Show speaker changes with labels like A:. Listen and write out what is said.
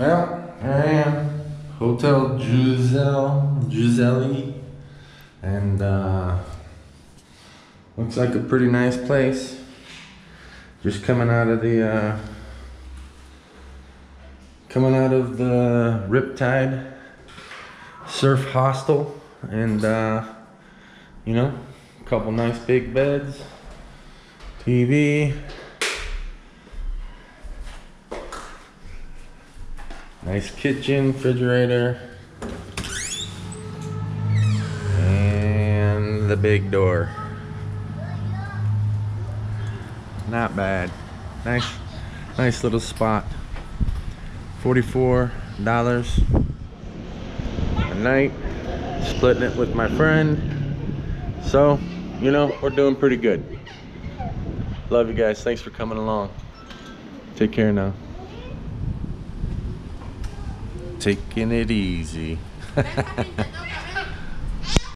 A: Well, here I am, Hotel Jazuli, Jazuli, and uh, looks like a pretty nice place. Just coming out of the uh, coming out of the Riptide Surf Hostel, and uh, you know, a couple nice big beds, TV. Nice kitchen, refrigerator. And the big door. Not bad. Nice, nice little spot. $44 a night. Splitting it with my friend. So, you know, we're doing pretty good. Love you guys. Thanks for coming along. Take care now. Taking it easy.